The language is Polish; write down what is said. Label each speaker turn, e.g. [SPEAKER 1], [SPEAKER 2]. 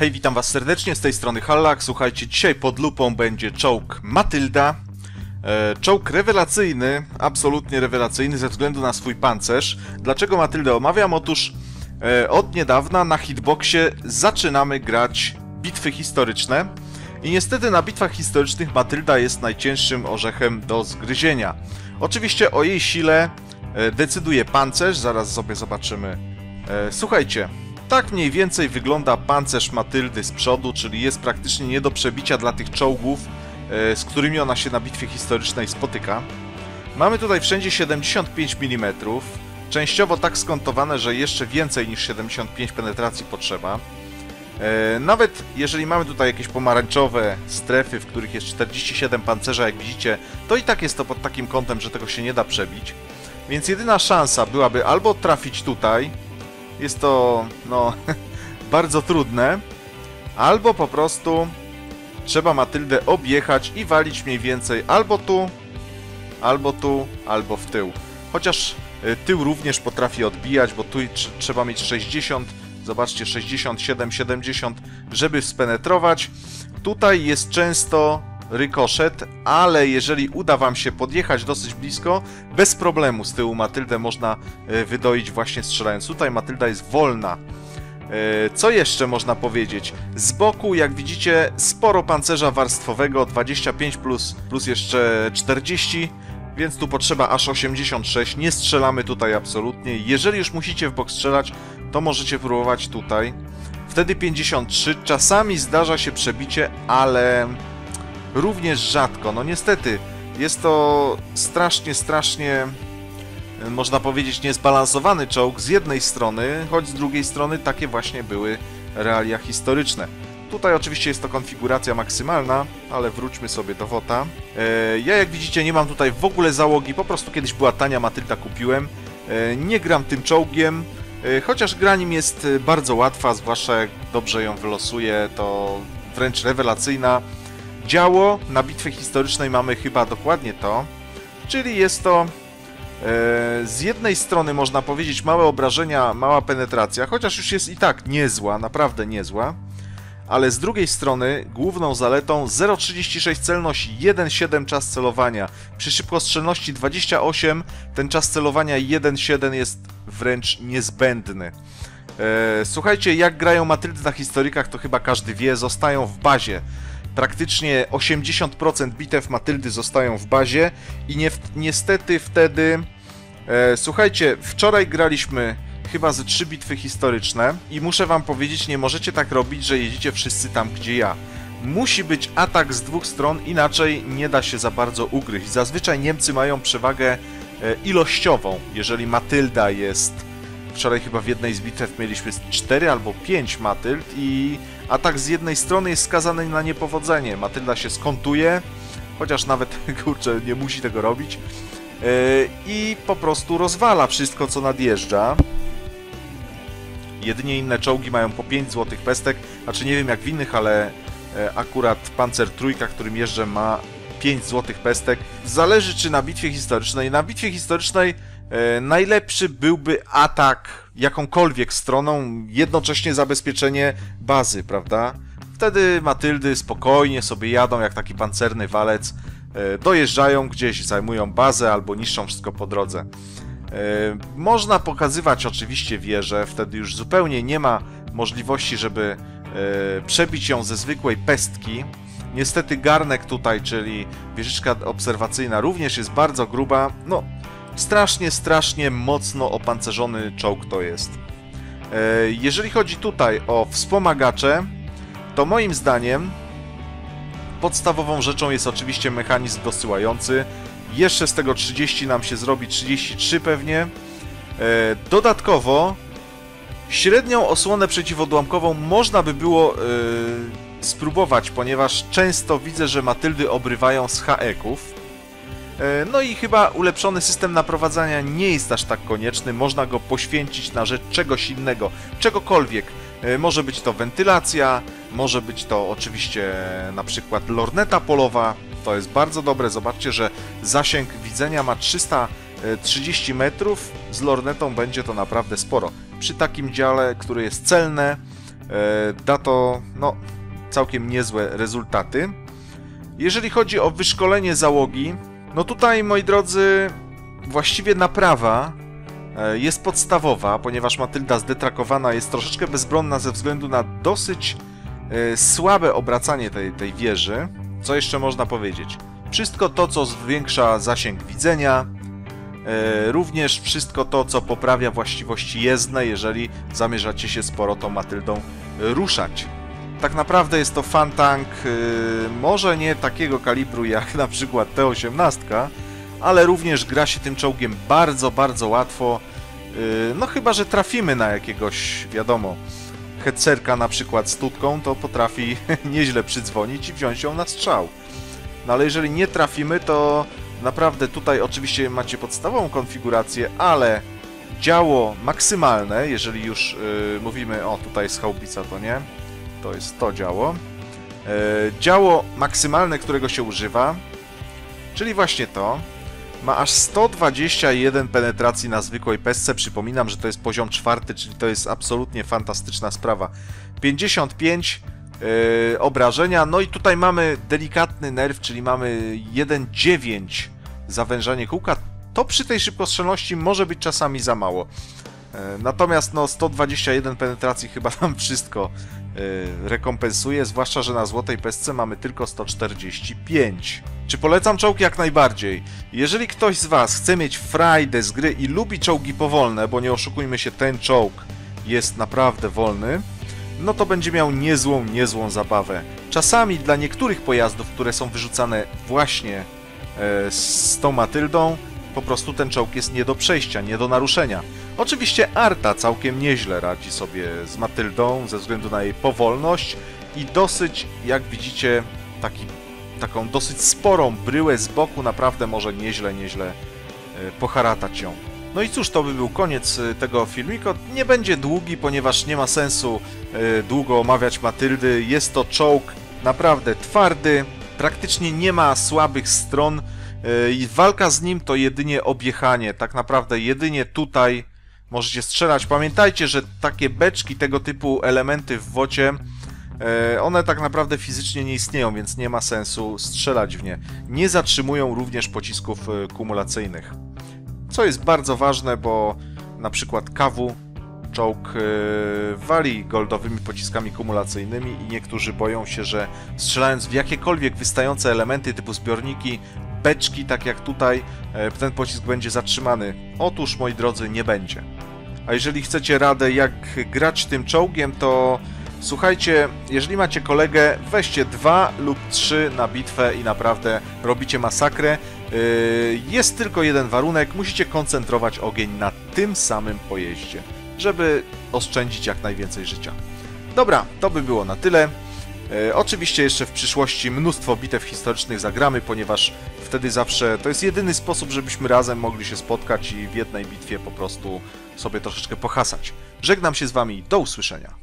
[SPEAKER 1] Hej, witam was serdecznie, z tej strony Hallak. Słuchajcie, dzisiaj pod lupą będzie czołg Matylda. E, czołg rewelacyjny, absolutnie rewelacyjny ze względu na swój pancerz. Dlaczego Matyldę omawiam? Otóż e, od niedawna na hitboxie zaczynamy grać bitwy historyczne. I niestety na bitwach historycznych Matylda jest najcięższym orzechem do zgryzienia. Oczywiście o jej sile e, decyduje pancerz, zaraz sobie zobaczymy. E, Słuchajcie, tak mniej więcej wygląda pancerz Matyldy z przodu, czyli jest praktycznie nie do przebicia dla tych czołgów, e, z którymi ona się na bitwie historycznej spotyka. Mamy tutaj wszędzie 75 mm, częściowo tak skontowane, że jeszcze więcej niż 75 penetracji potrzeba. E, Nawet jeżeli mamy tutaj jakieś pomarańczowe strefy, w których jest 47 pancerza, jak widzicie, to i tak jest to pod takim kątem, że tego się nie da przebić. Więc jedyna szansa byłaby albo trafić tutaj, jest to, no, bardzo trudne, albo po prostu trzeba Matyldę objechać i walić mniej więcej albo tu, albo tu, albo w tył. Chociaż y, tył również potrafi odbijać, bo tu tr- trzeba mieć 60, zobaczcie, 67, 70, żeby spenetrować. Tutaj jest często rykoszet, ale jeżeli uda Wam się podjechać dosyć blisko, bez problemu z tyłu Matyldę można y, wydoić właśnie strzelając. Tutaj Matylda jest wolna. E, Co jeszcze można powiedzieć? Z boku, jak widzicie, sporo pancerza warstwowego, 25 plus, plus jeszcze 40, więc tu potrzeba aż 86. Nie strzelamy tutaj absolutnie. Jeżeli już musicie w bok strzelać, to możecie próbować tutaj. Wtedy 53. Czasami zdarza się przebicie, ale również rzadko. No niestety, jest to strasznie, strasznie można powiedzieć, niezbalansowany czołg z jednej strony, choć z drugiej strony takie właśnie były realia historyczne. Tutaj oczywiście jest to konfiguracja maksymalna, ale wróćmy sobie do WOTA. E, ja jak widzicie nie mam tutaj w ogóle załogi, po prostu kiedyś była tania Matylda kupiłem. E, nie gram tym czołgiem, e, chociaż gra nim jest e, bardzo łatwa, zwłaszcza jak dobrze ją wylosuje, to wręcz rewelacyjna. Działo na bitwie historycznej mamy chyba dokładnie to, czyli jest to E, Z jednej strony można powiedzieć małe obrażenia, mała penetracja, chociaż już jest i tak niezła, naprawdę niezła, ale z drugiej strony główną zaletą 0,36 celność, 1,7 czas celowania. Przy szybkostrzelności 28 ten czas celowania 1,7 jest wręcz niezbędny. E, Słuchajcie, jak grają Matyldy na historykach, to chyba każdy wie, zostają w bazie. Praktycznie 80% bitew Matyldy zostają w bazie i nie, niestety wtedy... E, słuchajcie, wczoraj graliśmy chyba ze trzy bitwy historyczne i muszę wam powiedzieć, nie możecie tak robić, że jedziecie wszyscy tam, gdzie ja. Musi być atak z dwóch stron, inaczej nie da się za bardzo ugryźć. Zazwyczaj Niemcy mają przewagę e, ilościową, jeżeli Matylda jest Wczoraj chyba w jednej z bitew mieliśmy 4 albo 5 Matyld i atak z jednej strony jest skazany na niepowodzenie. Matylda się skontuje, chociaż nawet, kurczę, nie musi tego robić. Yy, I po prostu rozwala wszystko, co nadjeżdża. Jedynie inne czołgi mają po 5 złotych pestek. Znaczy nie wiem jak w innych, ale e, akurat Panzer Trójka, którym jeżdżę, ma 5 złotych pestek. Zależy czy na bitwie historycznej. Na bitwie historycznej najlepszy byłby atak jakąkolwiek stroną, jednocześnie zabezpieczenie bazy, prawda? Wtedy Matyldy spokojnie sobie jadą jak taki pancerny walec, e, dojeżdżają gdzieś, zajmują bazę albo niszczą wszystko po drodze. E, Można pokazywać oczywiście wieżę, wtedy już zupełnie nie ma możliwości, żeby e, przebić ją ze zwykłej pestki. Niestety garnek tutaj, czyli wieżyczka obserwacyjna również jest bardzo gruba. No, strasznie, strasznie mocno opancerzony czołg to jest. E, Jeżeli chodzi tutaj o wspomagacze, to moim zdaniem podstawową rzeczą jest oczywiście mechanizm dosyłający. Jeszcze z tego 30 nam się zrobi 33 pewnie. E, Dodatkowo średnią osłonę przeciwodłamkową można by było e, spróbować, ponieważ często widzę, że Matyldy obrywają z haeków. E, No i chyba ulepszony system naprowadzania nie jest aż tak konieczny, można go poświęcić na rzecz czegoś innego, czegokolwiek. E, Może być to wentylacja, może być to oczywiście na przykład lorneta polowa, to jest bardzo dobre, zobaczcie, że zasięg widzenia ma 330 metrów, z lornetą będzie to naprawdę sporo. Przy takim dziale, który jest celne, da to no, całkiem niezłe rezultaty. Jeżeli chodzi o wyszkolenie załogi, no tutaj, moi drodzy, właściwie naprawa e, jest podstawowa, ponieważ Matylda zdetrakowana jest troszeczkę bezbronna ze względu na dosyć e, słabe obracanie tej, tej wieży. Co jeszcze można powiedzieć? Wszystko to, co zwiększa zasięg widzenia, e, również wszystko to, co poprawia właściwości jezdne, jeżeli zamierzacie się sporo tą Matyldą ruszać. Tak naprawdę jest to fantank, może nie takiego kalibru jak na przykład T-18, ale również gra się tym czołgiem bardzo, bardzo łatwo. No chyba, że trafimy na jakiegoś, wiadomo, hetcerka na przykład z tutką, to potrafi nieźle przydzwonić i wziąć ją na strzał. No ale jeżeli nie trafimy, to naprawdę tutaj oczywiście macie podstawową konfigurację, ale działo maksymalne, jeżeli już yy, mówimy, o tutaj jest haubica, to nie, to jest to działo. Yy, działo maksymalne, którego się używa, czyli właśnie to, ma aż 121 penetracji na zwykłej pesce. Przypominam, że to jest poziom czwarty, czyli to jest absolutnie fantastyczna sprawa. 55 yy, obrażenia, no i tutaj mamy delikatny nerw, czyli mamy 1,9 zawężanie kółka. To przy tej szybkostrzelności może być czasami za mało. Yy, natomiast no 121 penetracji chyba nam wszystko yy, rekompensuje, zwłaszcza, że na złotej pesce mamy tylko 145. Czy polecam czołg? Jak najbardziej. Jeżeli ktoś z Was chce mieć frajdę z gry i lubi czołgi powolne, bo nie oszukujmy się, ten czołg jest naprawdę wolny, no to będzie miał niezłą, niezłą zabawę. Czasami dla niektórych pojazdów, które są wyrzucane właśnie e, z tą Matyldą, po prostu ten czołg jest nie do przejścia, nie do naruszenia. Oczywiście Arta całkiem nieźle radzi sobie z Matyldą ze względu na jej powolność i dosyć, jak widzicie, taki taką dosyć sporą bryłę z boku, naprawdę może nieźle, nieźle e, poharatać ją. No i cóż, to by był koniec e, tego filmiku. Nie będzie długi, ponieważ nie ma sensu e, długo omawiać Matyldy. Jest to czołg naprawdę twardy, praktycznie nie ma słabych stron i walka z nim to jedynie objechanie. Tak naprawdę jedynie tutaj możecie strzelać. Pamiętajcie, że takie beczki, tego typu elementy w wocie E, one tak naprawdę fizycznie nie istnieją, więc nie ma sensu strzelać w nie. Nie zatrzymują również pocisków e, kumulacyjnych. Co jest bardzo ważne, bo na przykład KW czołg e, wali goldowymi pociskami kumulacyjnymi i niektórzy boją się, że strzelając w jakiekolwiek wystające elementy typu zbiorniki, beczki, tak jak tutaj, ten pocisk będzie zatrzymany. Otóż, moi drodzy, nie będzie. A jeżeli chcecie radę, jak grać tym czołgiem, to Słuchajcie, jeżeli macie kolegę, weźcie dwa lub trzy na bitwę i naprawdę robicie masakrę. Yy, jest tylko jeden warunek, musicie koncentrować ogień na tym samym pojeździe, żeby oszczędzić jak najwięcej życia. Dobra, to by było na tyle. Yy, oczywiście jeszcze w przyszłości mnóstwo bitew historycznych zagramy, ponieważ wtedy zawsze to jest jedyny sposób, żebyśmy razem mogli się spotkać i w jednej bitwie po prostu sobie troszeczkę pohasać. Żegnam się z Wami, do usłyszenia.